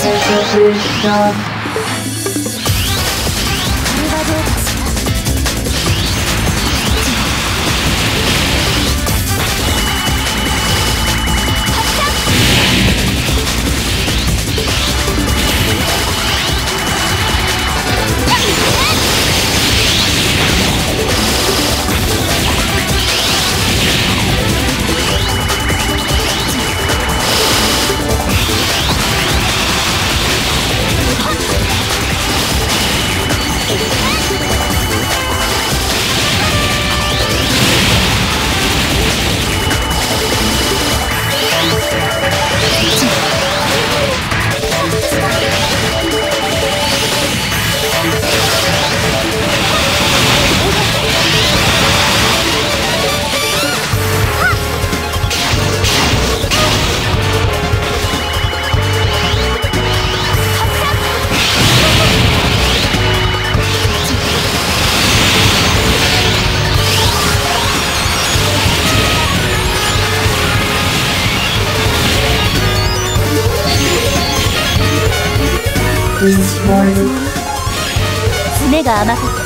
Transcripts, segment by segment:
Superstition 爪が甘かった。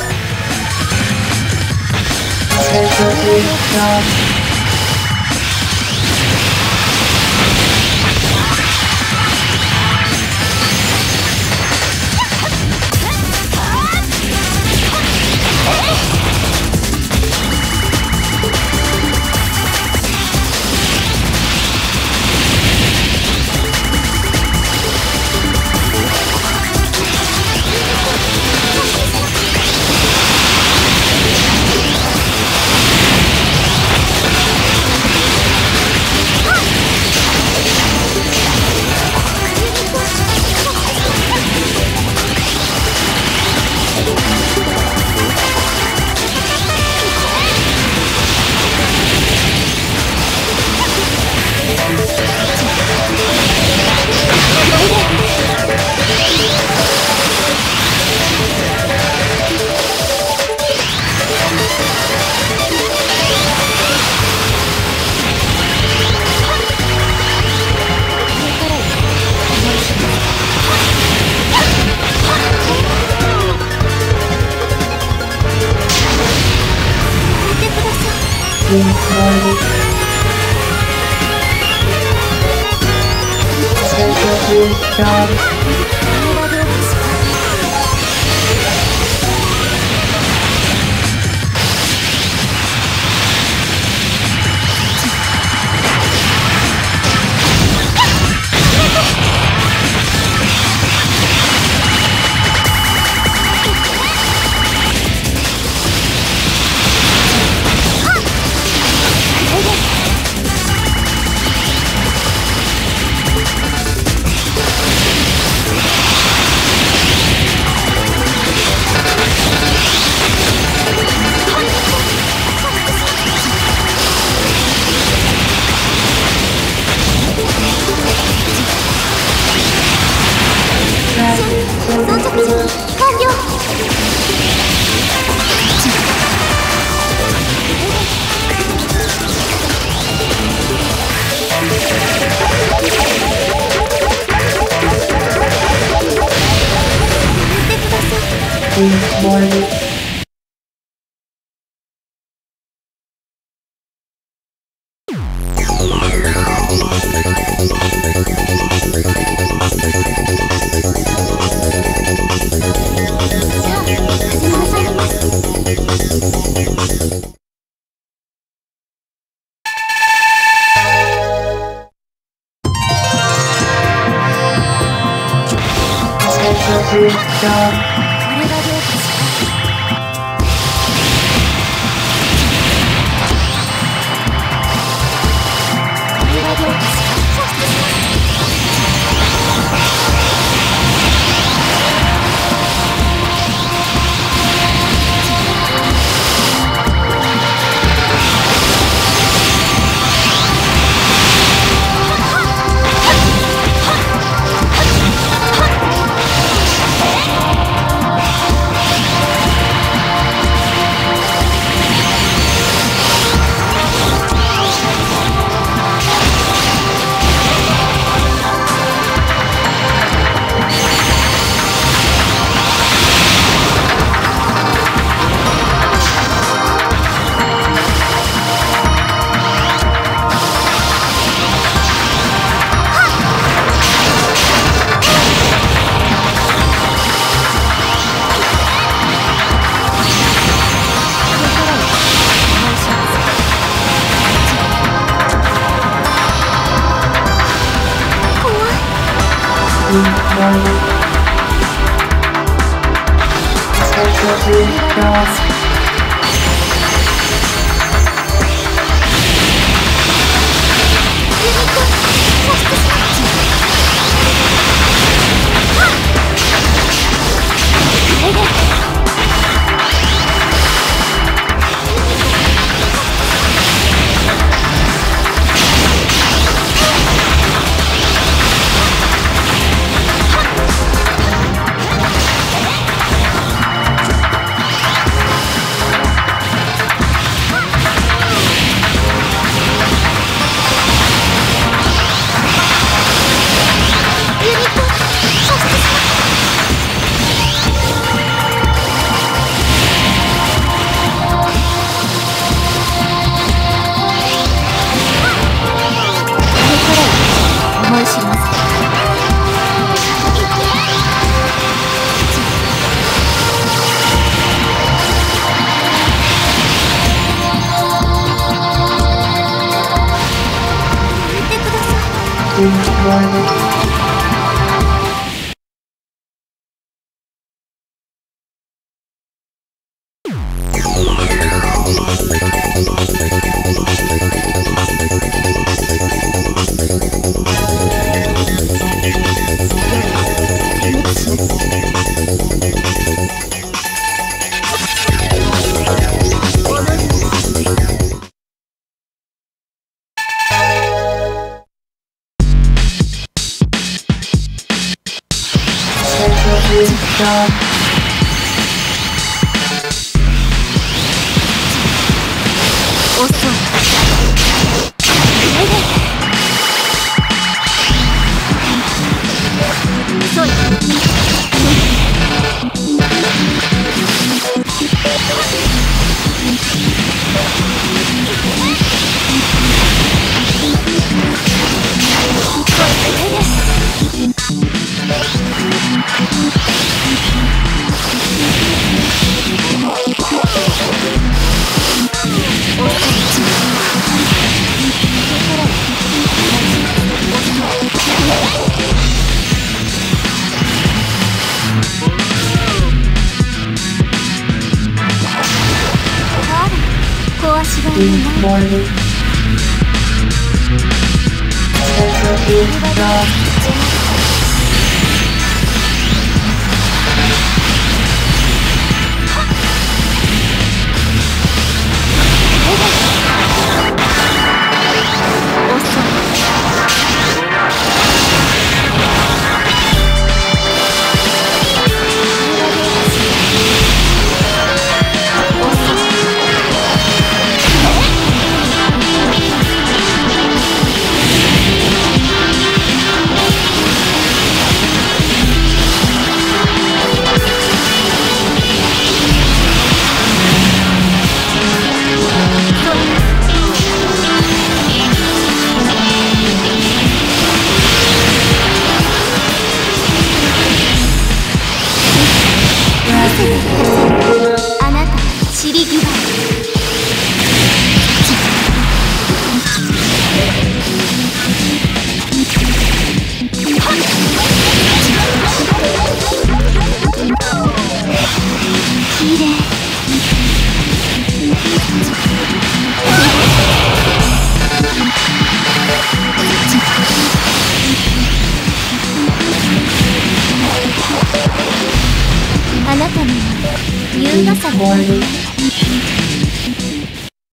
You. tick. Thank you. shot. Morning. Special favor.